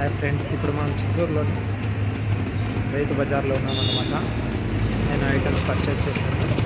Hi friends ఇప్పుడు మనం చిత్తూరులోని రైతు బజార్లో ఉన్నామన్నమాట. నేను ఐటమ్స్ పర్చేస్ చేశాను.